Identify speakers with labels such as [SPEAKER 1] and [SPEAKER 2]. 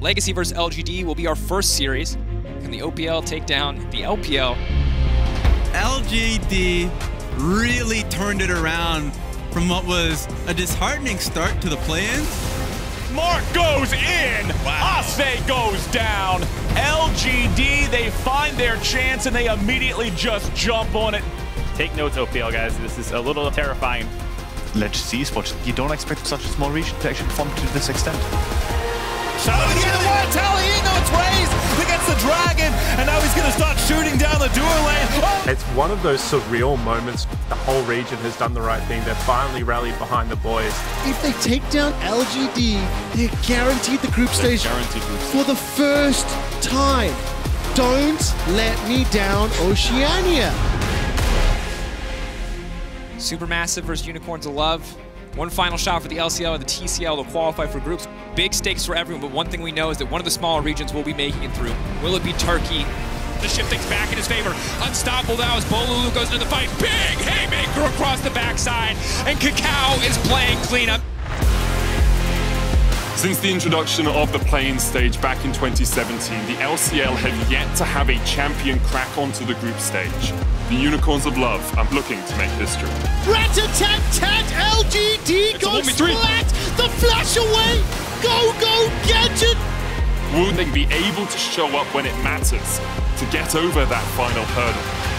[SPEAKER 1] Legacy versus LGD will be our first series. Can the OPL take down the LPL?
[SPEAKER 2] LGD really turned it around from what was a disheartening start to the play-ins.
[SPEAKER 3] Mark goes in.
[SPEAKER 2] Wow.
[SPEAKER 3] Ase goes down. LGD, they find their chance and they immediately just jump on it.
[SPEAKER 4] Take notes, OPL guys. This is a little terrifying.
[SPEAKER 5] Legacy Esports, you don't expect such a small region to actually perform to this extent.
[SPEAKER 3] Shadow to the other one. Talihino, it's against the dragon, and now he's going to start shooting down the duo lane. Oh!
[SPEAKER 6] It's one of those surreal moments. The whole region has done the right thing. They've finally rallied behind the boys.
[SPEAKER 7] If they take down LGD, they're guaranteed the group stage Guaranteed for the first time. Don't let me down, Oceania.
[SPEAKER 1] Supermassive versus Unicorns of Love. One final shot for the LCL and the TCL to qualify for groups. Big stakes for everyone, but one thing we know is that one of the smaller regions will be making it through. Will it be Turkey? The shifting's back in his favor. Unstoppable now as Bolulu goes into the fight. Big haymaker across the backside, and Kakao is playing cleanup.
[SPEAKER 8] Since the introduction of the play-in stage back in 2017, the LCL have yet to have a champion crack onto the group stage. The Unicorns of Love are looking to make history.
[SPEAKER 7] Rat-a-tat-tat, LGD
[SPEAKER 8] It's
[SPEAKER 7] goes flat. The flash away. Go, go, gadget.
[SPEAKER 8] Will they be able to show up when it matters to get over that final hurdle?